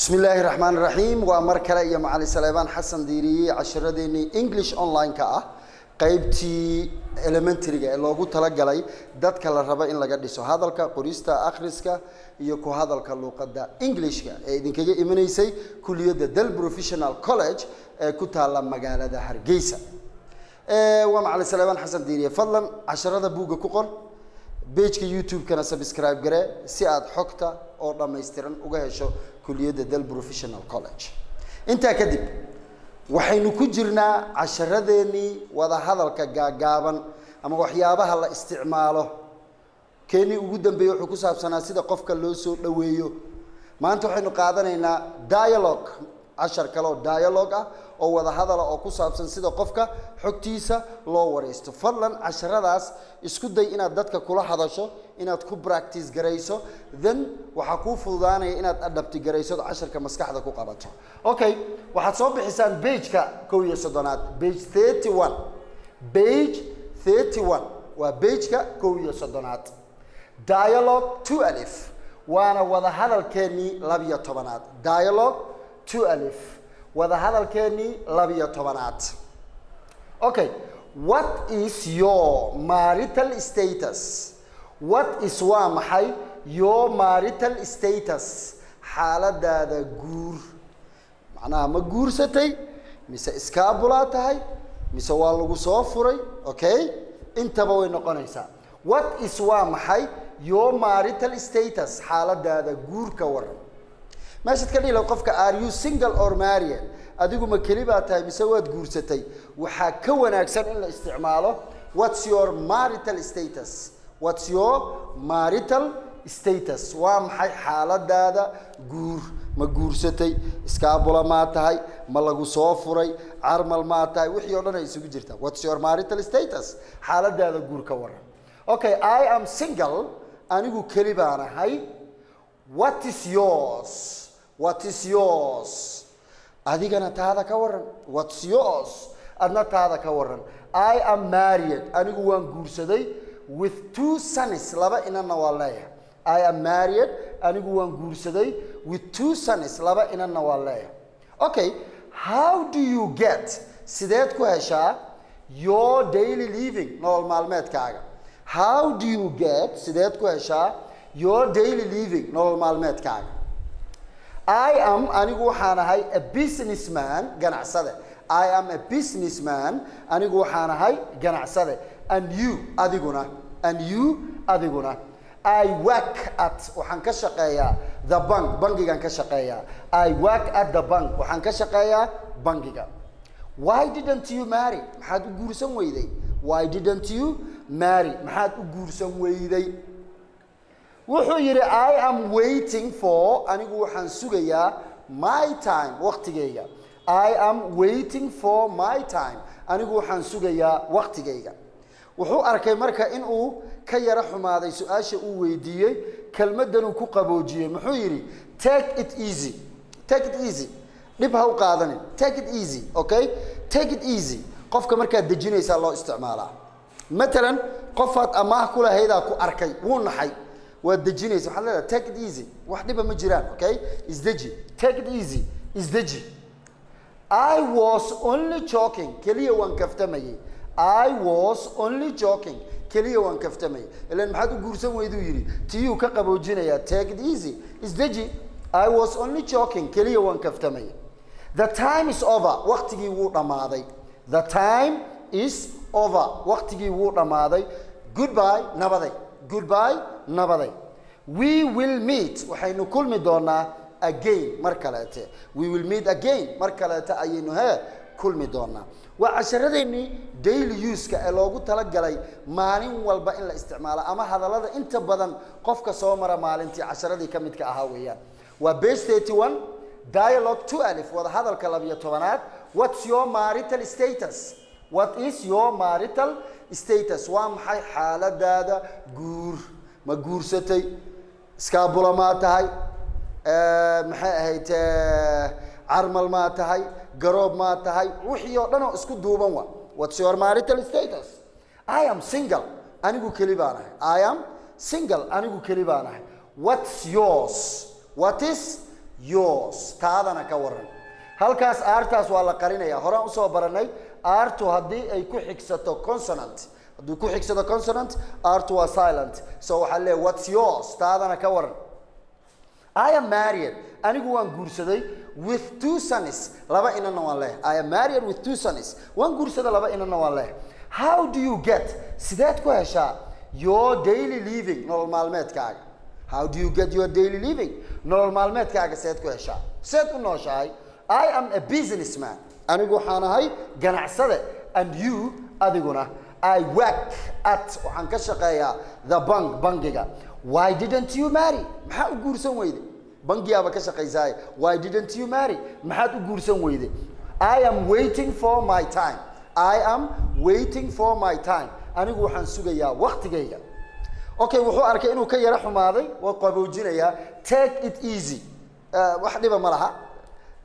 bismi illaahi raxmaan raxiim waa mar kale iyo macali saleebaan xasan diiriye casharadeenii english online-ka ah qeybtii elementaryga ee loogu talagalay dadka la rabo in laga dhiso hadalka qorista akhriska iyo ku hadalka luuqadda englishka ee idinkaga imanaysay kuliyadda del professional college ee ku taalla magaalada hargeysa. Waa macali saleebaan xasan diiriye fadlan casharada buugga ku qor bejka youtube-kana subscribe gare si aada xogta oo dhammaystiran uga hesho kuliyadda del professional college. Intaa kadib waxaynu ku jirnaa casharadeenii wada hadalka gaagaaban ama waxyaabaha la isticmaalo. Keenii ugu dambeeyey wuxuu ku saabsanaa sida qofka loo soo dhoweeyo maanta waxaynu qaadanaynaa dialogue cashar kale oo ah oo wada hadala oo ku saabsan sida qofka xogtiisa loo wareysto. Fadlan casharadaas isku day inaad dadka kula hadasho inaad ku practice garayso then waxaa kuu fududaanaya inaad adhabti garayso casharka maskaxda ku qabato. Okay waxaad soo bixisaan bageka kow iyo soddonaad. Bage thirty one bage thirty one waa bageka kow iyo soddonaad. Dialogue two alif. Waana wada hadalkeenii labiyo tobanaad. Dialogue two alif. Wada hadalkeenii labiyo tobanaad. Okay what is your marital status? What is waa maxay your marital status? Xaaladaada guur. Macnaha ma guursatay mise iskaabulaa tahay mise waa lagu soo furay? Okay intaba way noqonaysaa. What is waa maxay your marital status? Xaaladaada guur ka waran meeshaad ka dhila qofka are you single or married? Adigu ma keli baa tahay mise waad guursatay? Waxaa ka wanaagsan in la isticmaalo. What's your marital status? What's your marital status? Waa maxay xaaladaada? Guur ma guursatay? Iskaabula maa tahay? Ma lagu soo furay? Carmal maa tahay? Wixii o dhan ay isugu jirtaa what's your marital status? Xaaladaada guur ka waran. Okay i am single. Anigu keli baan ahay. What is yours what is yours? Adigana taada ka waran what's yours? Adna taada ka waran i am married. Anigu waan guursaday with two sons. Laba inanna waa leeyahay. I am married. Anigu waan guursaday with two sons. Laba inanna waa leeyahay. Okay how do you get? Sideed ku heshaa your daily living nolol maalmeedkaaga. How do you get? Sideed ku heshaa your daily living nolol maalmeedkaaga i am anigu waxaan ahay a businessman ganacsade. I am a businessman anigu waxaan ahay ganacsade. And you adiguna. And you adiguna. I work at waxaan ka shaqeeyaa the bank bangigaan ka shaqeeyaa i work at the bank waxaan ka shaqeeyaa bangiga why didn't you marry? Maxaad u guursan weyday. Why didn't you marry? Maxaad u guursan weyday wuxuu yidhi i am waiting for anigu waxaan sugayaa my time waktigayga i am waiting for my time anigu waxaan sugayaa waktigayga wuxuu arkay marka in uu ka yaro xumaaday su'aasha uu weydiiyey kelmaddanuu ku qaboojiyey muxuu yidhi take it easy take it easy. Dhib ha u qaadanin take it easy okay? Take it easy. Qofka markaad dejinaysaa loo isticmaalaa. Matalan qofaad amaah ku ku arkay wuu naxay waad dejinaysa waxaad leedahay take it easy. Wax dhiba ma jiraan okay? Isdeji take it easy. Isdeji i was only joking. Keliya waan kaftamayey i was only joking. Keliya waan kaftamayay. Ilan maxaad u guursan weyduu yidhi? Tiyuu ka qaboojinayaa. Take it easy. Isdeji i was only joking. Keliya waan kaftamayay. The time is over. Waktigii wuu dhammaaday. The time is over. Waktigii wuu dhammaaday. Goodbye nabaday goodbye nabaday. We will meet. Waxaynu kulmi doonaa again mar kaleete. We will meet again mar kaleete ayaynu hee kulmi doonaa. Waa casharadeenii daily uska ee loogu talagalay maalin walba in la isticmaalo ama hadallada inta badan qofka soo mara maalintii casharadii ka midka ahaa weeyaan. Waa bage thirty one dialogue two alif wada hadalka labiyo tobanaad. What's your marital status? What is your marital status. Waa maxay xaaladaada guur? Ma guursatay? Iskaabula maa tahay? Maxay ahayd carmal maa tahay? Garoob maa tahay? Wixii oo dhan oo isku duuban wa what's your marital status? I am single. Anigu keli baan ahay. I am single. Anigu keli baan ahay. What's yours? What is yours? Taadana ka waran halkaas aartaas waa la qarinaya horaan u soo baranay aartu haddii ay ku xigsato consonant. Hadduu ku xigsado consonant aartu waa silent. So waxaa leeyahay what's yours? Taadana ka waran. I am married. Anigu waan guursaday with two sons. Laba inana waan leeyahay. I am married with two sons. Waan guursaday laba inana waan leeyahay. How do you get? Sideed ku heshaa your daily living nolol maalmeedkaaga. How do you get your daily living nolol maalmeedkaaga? Seed ku heshaa. Seed u nooshahay I am a businessman anigu waxaan ahay ganacsade and you adiguna I work at waxaan ka shaqeeyaa the bank bangiga why didn't you marry? Maxaa u guursan weyde? Bangiyaaba ka shaqaysaay why didn't you marry? Maxaad u guursan weyde? I am waiting for my time. I am waiting for my time. Anigu waxaan sugayaa waktigayga okay wuxuu arkay inuu ka yaro xumaaday waa qaboojinayaa take it easy. Uh, wax dhiba ma laha.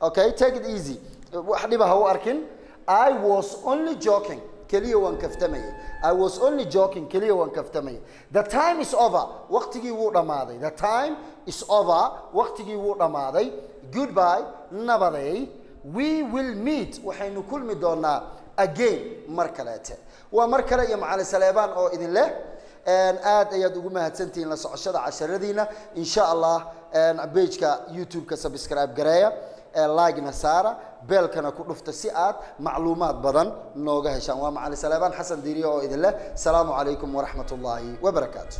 Okay take it easy wax dhiba ha u arkin I was only joking keliya waan kaftamayay. I was only joking keliya waan kaftamayay. The time is over waqtigii wuu dhammaaday. The time is over waqtigii wuu dhammaaday. Goodbye nabaday we will meet waxaynu kulmi doonaa again mar kaleete. Waa mar kale iyo macali saleebaan oo idin leh. Aad ayaad ugu mahadsantihiin la socoshada casharadiina insha allah pageka youtube-ka subscribe gareeya like-na saara beelkana ku dhufta si aad macluumaad badan nooga heshaan. Waa macali saleebaan xasan diiriye oo idin leh. Asalaamu calaykum waraxmat ullaahi wabarakaatu